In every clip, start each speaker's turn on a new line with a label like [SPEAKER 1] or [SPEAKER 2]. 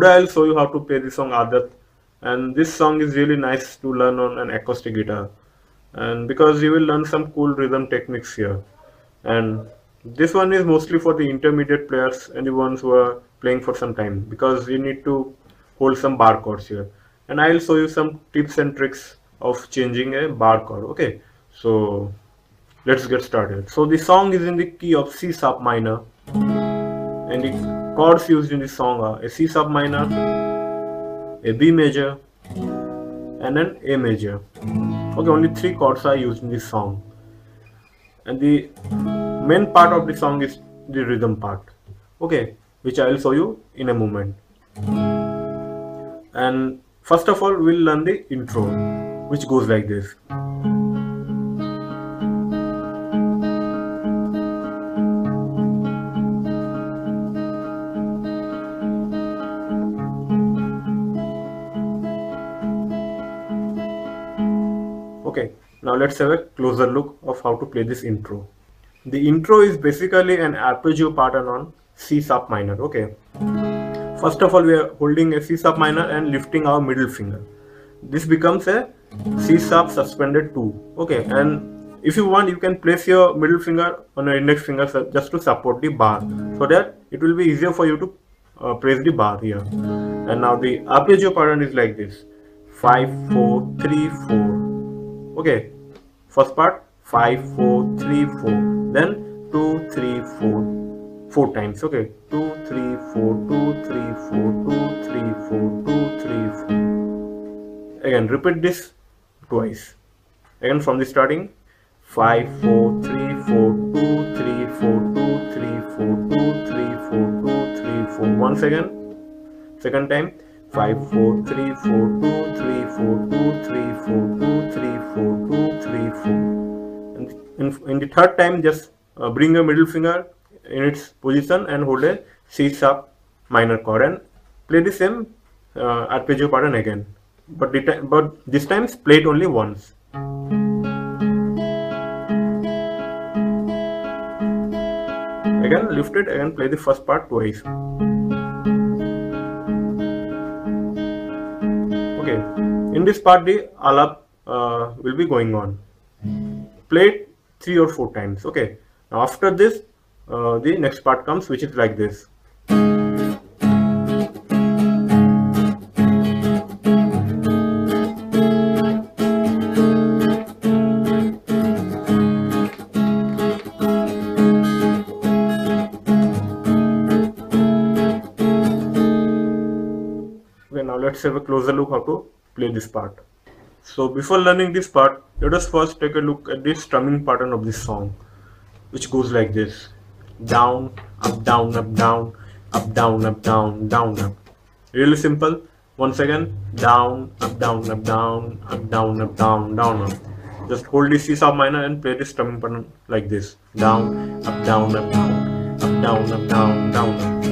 [SPEAKER 1] today I'll show you how to play the song Aadat and this song is really nice to learn on an acoustic guitar. And because you will learn some cool rhythm techniques here. And this one is mostly for the intermediate players and the ones who are playing for some time because you need to hold some bar chords here. And I'll show you some tips and tricks of changing a bar chord okay? So let's get started. So the song is in the key of C sharp minor and the chords used in the song are a C sharp minor a B major and an A major. Okay only three chords are used in this song. And the main part of the song is the rhythm part. Okay which I will show you in a moment. And first of all we'll learn the intro which goes like this now let's have a closer look of how to play this intro. The intro is basically an arpeggio pattern on C sharp minor. Okay, first of all, we are holding a C sharp minor and lifting our middle finger. This becomes a C sharp suspended 2. Okay, and if you want, you can place your middle finger on your index finger just to support the bar so that it will be easier for you to uh, press the bar here. And now the arpeggio pattern is like this 5 4 3 4 okay first part 5 4 3 4 then 2 3 4 four times okay. 2 3 4 2 3 4 2 3 4 2 3 4 again repeat this twice. Again from the starting 5 4 3 4 2 3 4 2 3 4 2 3 4 2 3 4 once again second time 5 4 3 4 2 3 4 2 3 4 2 3 4 2 3 4 and in, in the third time just uh, bring your middle finger in its position and hold a C sharp minor chord and play the same uh, arpeggio pattern again. But but this time play it only once. Again lift it and play the first part twice in this part the alap uh, will be going on. Play it three or four times. Okay. Now after this uh, the next part comes which is like this. Okay now let's have a closer look how to play this part so before learning this part let us first take a look at the strumming pattern of this song which goes like this down up down up down up down up down down up really simple once again down up down up down up down up down down up just hold the C sharp minor and play the strumming pattern like this down up down up down up down up down down up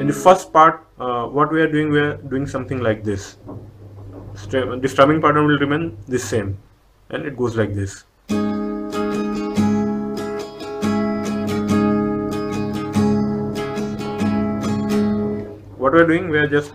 [SPEAKER 1] in the first part uh, what we are doing we are doing something like this. The strumming pattern will remain the same and it goes like this. What we are doing we are just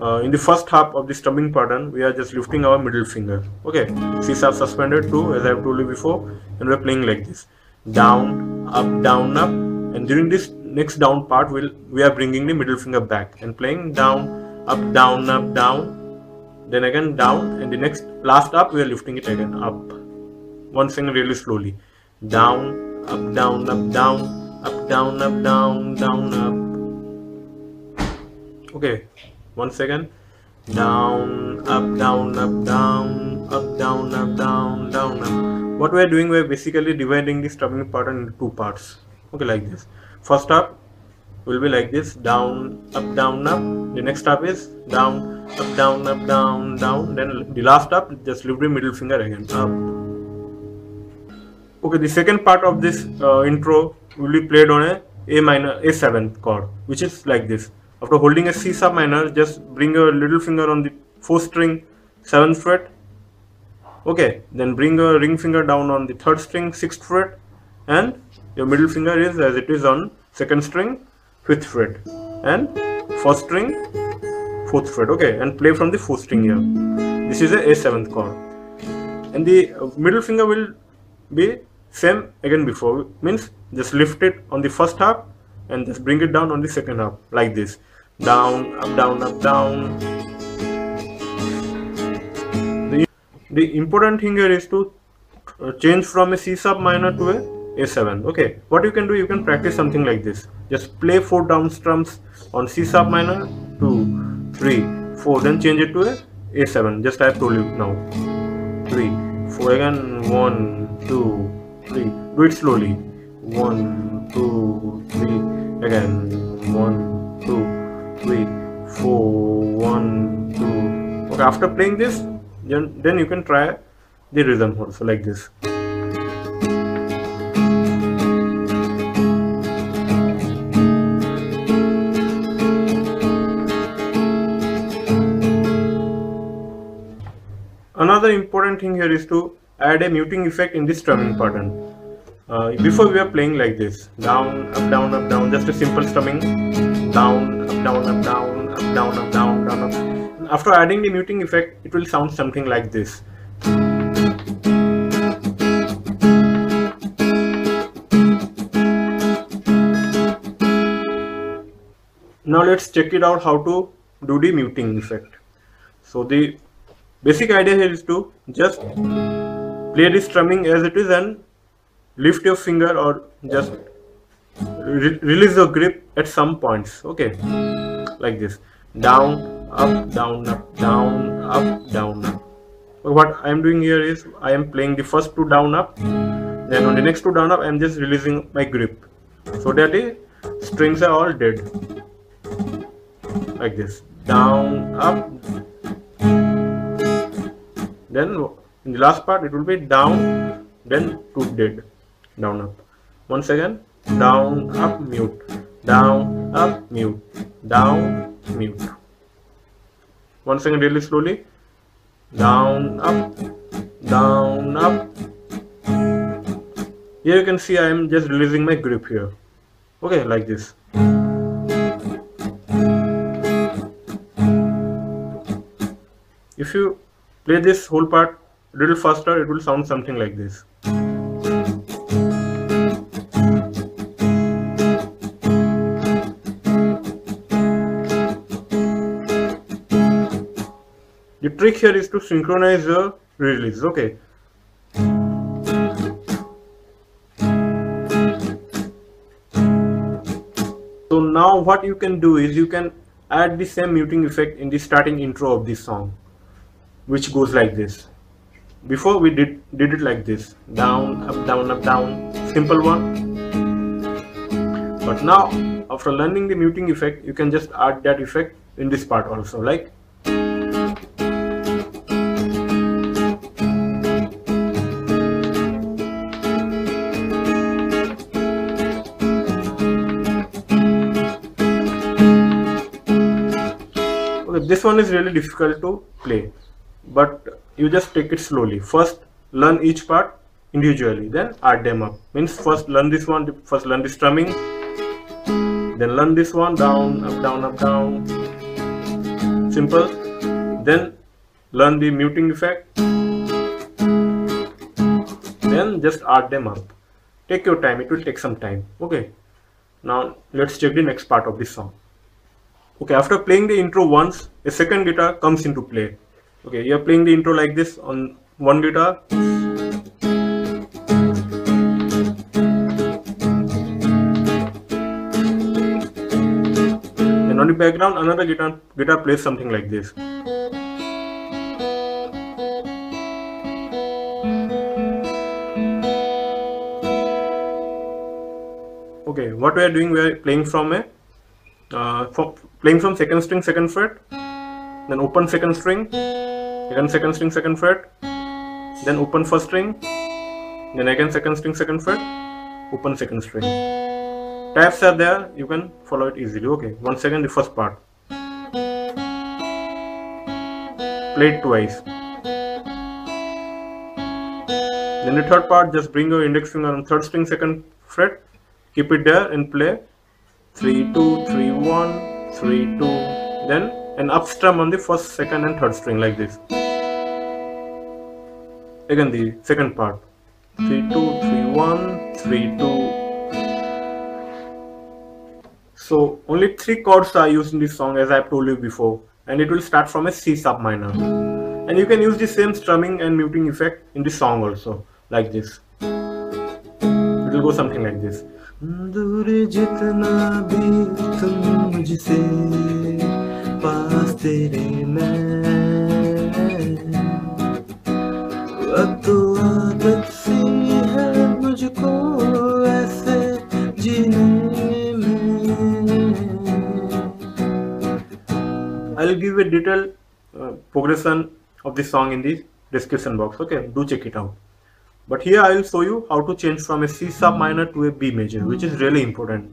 [SPEAKER 1] uh, in the first half of the strumming pattern we are just lifting our middle finger. Okay C sharp suspended 2 as I have told you before and we are playing like this. Down up down up and during this next down part we'll, we are bringing the middle finger back and playing down up down up down then again down and the next last up we are lifting it again up one finger really slowly down up down up down up down up down down up okay once again down up down up down up down up down down up what we are doing we are basically dividing the strumming pattern into two parts okay like this first up will be like this down up down up. The next step is down up down up down down. Then the last up just lift the middle finger again up. Okay the second part of this uh, intro will be played on a a minor a7 chord which is like this. After holding a c sharp minor just bring your little finger on the fourth string seventh fret. Okay then bring your ring finger down on the third string sixth fret and your middle finger is as it is on second string fifth fret. And first string fourth fret. Okay and play from the fourth string here. This is a a7th chord. And the middle finger will be same again before. Means just lift it on the first half and just bring it down on the second half like this. Down up down up down. The, the important thing here is to uh, change from a C sharp minor to a A7 okay what you can do you can practice something like this. Just play four down strums on C sharp minor two three four then change it to a A7 just I have told you now. Three four again one two three. Do it slowly. One two three again. One two three four one two. Okay after playing this then, then you can try the rhythm also like this another important thing here is to add a muting effect in this strumming pattern. Uh, before we are playing like this down up down up down just a simple strumming. Down up down up down up down up down down up. After adding the muting effect it will sound something like this. Now let's check it out how to do the muting effect. So the basic idea here is to just play the strumming as it is and lift your finger or just re release the grip at some points okay? Like this. Down up down up down up down up. What i am doing here is i am playing the first two down up then on the next two down up i am just releasing my grip. So that the strings are all dead. Like this. Down up then in the last part it will be down then to dead down up. Once again down up mute. Down up mute. Down mute. Once again really slowly. Down up down up. Here you can see I am just releasing my grip here. Okay like this play this whole part a little faster it will sound something like this. The trick here is to synchronize the release okay. So now what you can do is you can add the same muting effect in the starting intro of this song which goes like this. Before we did did it like this. Down up down up down. Simple one. But now after learning the muting effect you can just add that effect in this part also like. This one is really difficult to play but you just take it slowly. First learn each part individually then add them up. Means first learn this one first learn the strumming then learn this one down up down up down. Simple. Then learn the muting effect. Then just add them up. Take your time. It will take some time. Okay. Now let's check the next part of this song. Okay. After playing the intro once a second guitar comes into play okay you're playing the intro like this on one guitar. And on the background another guitar guitar plays something like this. Okay what we are doing we are playing from a uh, playing from second string second fret then open second string again second string second fret. Then open first string. Then again second string second fret. Open second string. Tabs are there. You can follow it easily. Okay. Once again the first part. Play it twice. Then the third part just bring your index finger on third string second fret. Keep it there and play. 3 2 3 1 3 2 then an up strum on the first second and third string like this again the second part. 3 2 3 1 3 2 so only three chords are used in this song as i've told you before and it will start from a c sharp minor. And you can use the same strumming and muting effect in this song also like this. It will go something like this. पास तेरे मैं अब तो आदत सी है मुझको ऐसे जीने में I'll give a detailed uh, progression of this song in the description box okay do check it out but here I will show you how to change from a C sharp minor to a B major, which is really important.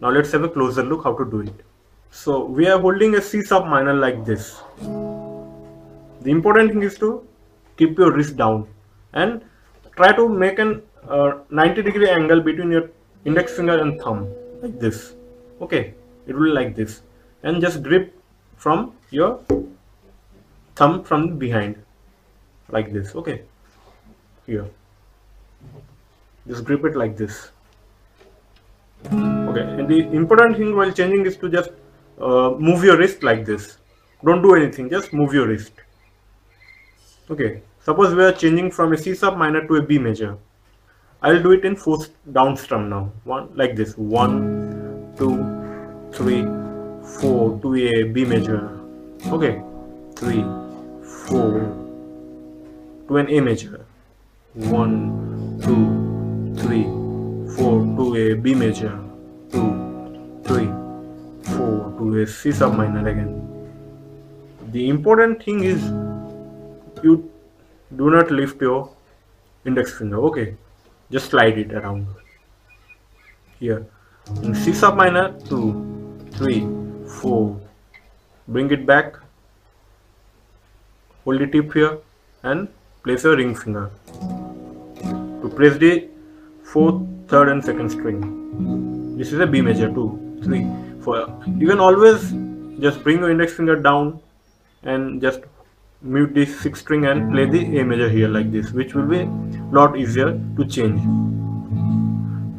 [SPEAKER 1] Now let's have a closer look how to do it. So we are holding a C sharp minor like this. The important thing is to keep your wrist down and try to make an uh, 90 degree angle between your index finger and thumb like this. Okay, it will like this. And just grip from your thumb from behind like this. Okay? Here. Just grip it like this. Okay and the important thing while changing is to just uh, move your wrist like this. Don't do anything just move your wrist okay suppose we are changing from a C sharp minor to a B major. I'll do it in fourth down strum now. One like this. One two three four to a B major. Okay. Three four to an A major. One, two, three, four to a B major, two, three, four to a C sharp minor again. The important thing is you do not lift your index finger, okay? Just slide it around here. In C sharp minor, two, three, four. Bring it back, hold the tip here and place your ring finger to press the fourth, third and second string. This is a B major, two, three, four. You can always just bring your index finger down and just mute this sixth string and play the A major here like this, which will be lot easier to change.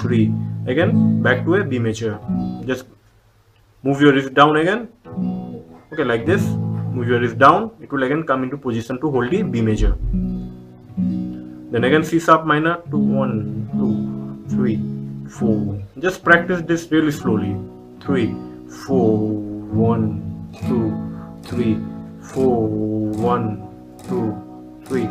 [SPEAKER 1] Three. Again, back to a B major. Just move your wrist down again. Okay, like this. Move your wrist down. It will again come into position to hold the B major. Then again C sharp minor to 1, 2, 3, 4. Just practice this really slowly. 3, 4, 1, 2, 3, 4, 1, 2, 3,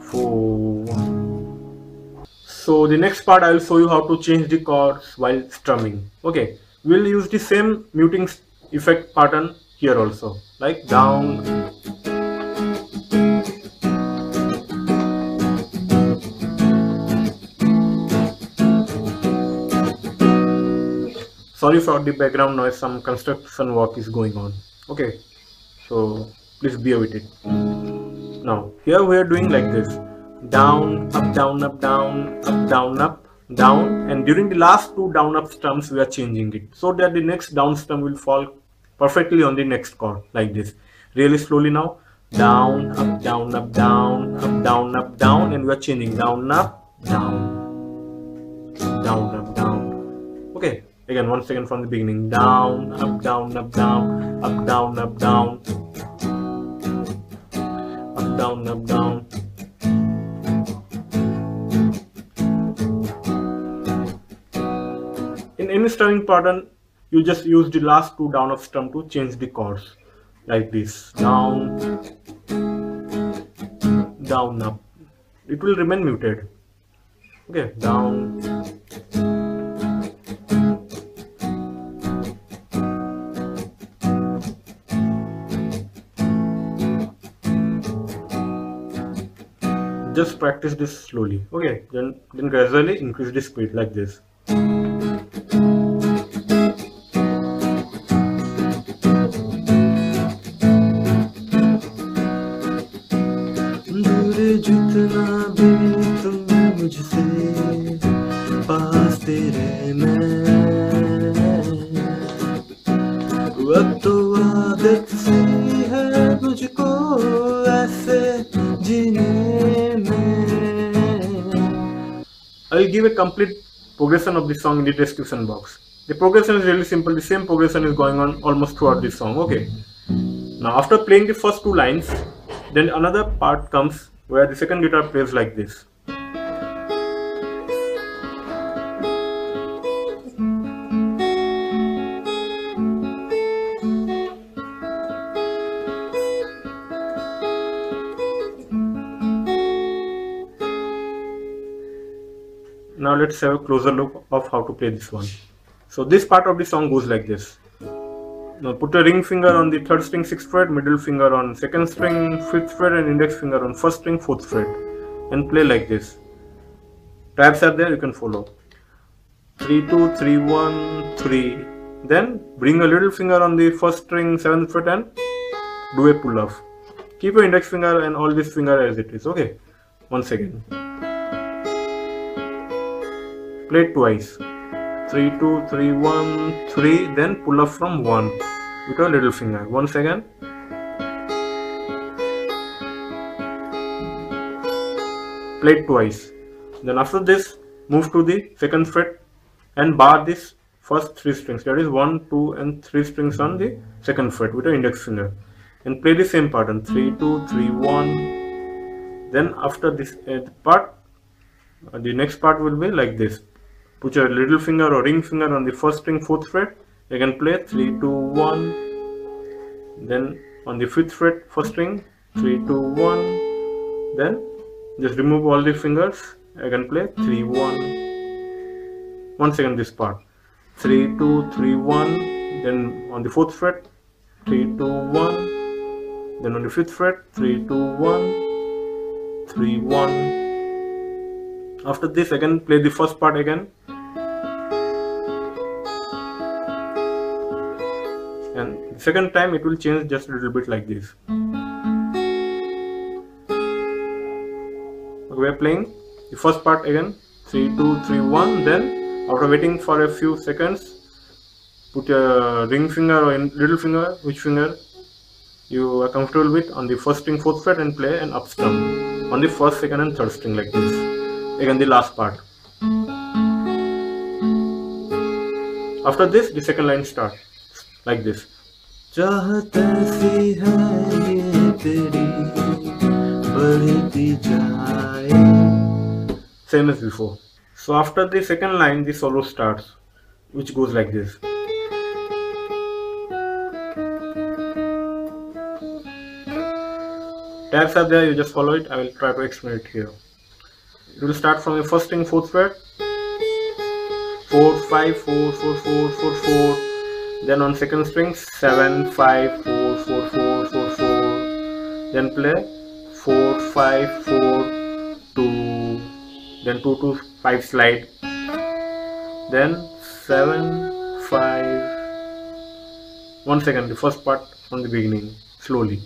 [SPEAKER 1] 4, 1. So the next part I will show you how to change the chords while strumming. Okay, we'll use the same muting effect pattern here also like down sorry for the background noise some construction work is going on okay so please bear with it now here we are doing like this. Down up down up down up down up down. And during the last two down up strums we are changing it so that the next down strum will fall perfectly on the next chord like this. Really slowly now. Down up down up down up down up down. And we are changing. Down up down. Down up down. Okay. Again, one second from the beginning. Down, up, down, up, down, up, down, up, down. Down, up, down. In any strumming pattern, you just use the last two down of strum to change the chords. Like this. Down, down, up. It will remain muted. Okay, down, just practice this slowly. Okay. Then then gradually increase the speed like this a complete progression of this song in the description box. The progression is really simple. The same progression is going on almost throughout this song. Okay. Now after playing the first two lines, then another part comes where the second guitar plays like this. Let's have a closer look of how to play this one. So this part of the song goes like this. Now put a ring finger on the third string sixth fret, middle finger on second string fifth fret, and index finger on first string fourth fret, and play like this. Tabs are there, you can follow. Three two three one three. Then bring a little finger on the first string seventh fret and do a pull off. Keep your index finger and all this finger as it is. Okay. Once again. Play twice. 3 2 3 1 3 then pull up from 1 with your little finger. Once again. Play twice. Then after this move to the second fret and bar this first three strings. That is 1 2 and 3 strings on the second fret with your index finger. And play the same pattern. 3 2 3 1 then after this uh, part uh, the next part will be like this put your little finger or ring finger on the first string fourth fret. You can play 3 2 1 then on the fifth fret first string 3 2 1 then just remove all the fingers. I can play 3 1 once again this part. 3 2 3 1 then on the fourth fret 3 2 1 then on the fifth fret 3 2 1 3 1 after this again play the first part again second time it will change just a little bit like this. We are playing the first part again. 3 2 3 1 then after waiting for a few seconds put your ring finger or little finger which finger you are comfortable with on the first string fourth fret and play an up strum on the first second and third string like this. Again the last part. After this the second line starts like this
[SPEAKER 2] चाहत ऐसी है ये तेरी बढ़ती जाए
[SPEAKER 1] same as before so after the second line the solo starts which goes like this tabs are there you just follow it i will try to explain it here it will start from the first string fourth fret 4 5 4 4 4 4 4 then on second string 7 5 4 4 4 4 4 then play 4 5 4 2 then 2 to 5 slide. Then 7 5 one second the first part from the beginning slowly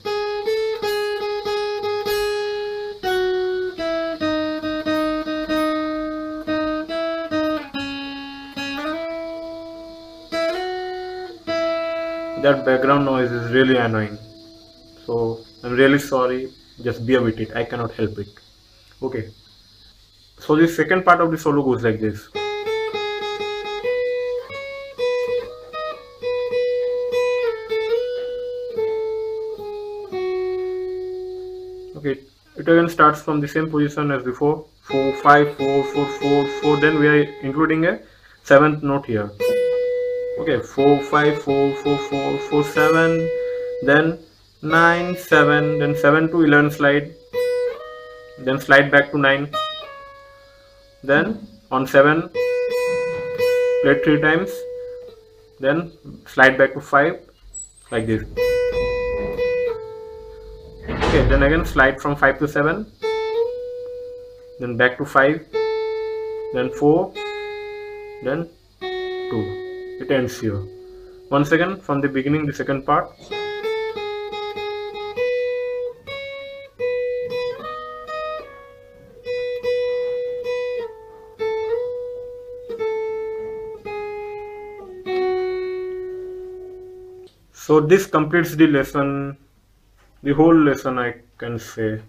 [SPEAKER 1] that background noise is really annoying. So i'm really sorry. Just bear with it. I cannot help it. Okay. So the second part of the solo goes like this. Okay. It again starts from the same position as before. 4 5 4 4 4 4 then we are including a seventh note here okay 4 5 4 4 4 4 7 then 9 7 then 7 to 11 slide then slide back to 9 then on 7 play 3 times then slide back to 5 like this. Okay then again slide from 5 to 7 then back to 5 then 4 then 2 it ends here once again from the beginning the second part. So this completes the lesson the whole lesson i can say.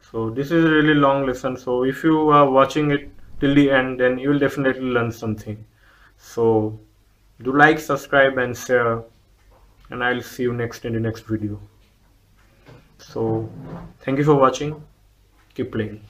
[SPEAKER 1] So this is a really long lesson. So if you are watching it till the end then you will definitely learn something. So do like subscribe and share. And i'll see you next in the next video. So thank you for watching. Keep playing